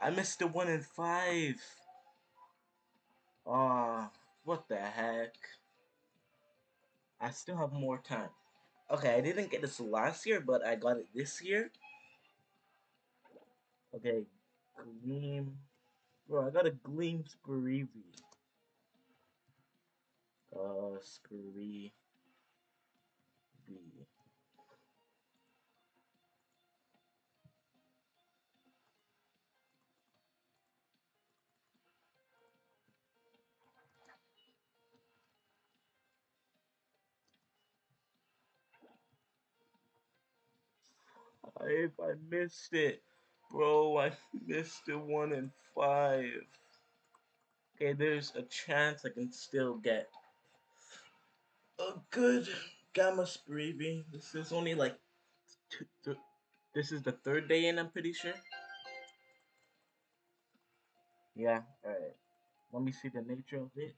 I missed the one in five. Uh, what the heck? I still have more time. Okay, I didn't get this last year, but I got it this year. Okay, Gleam. Bro, I got a Gleam Spirivii. Uh, Spirivii. If I missed it. Bro, I missed the one in five. Okay, there's a chance I can still get a good Gamma Spirivii. This is only like two, th this is the third day in, I'm pretty sure. Yeah, alright. Let me see the nature of it.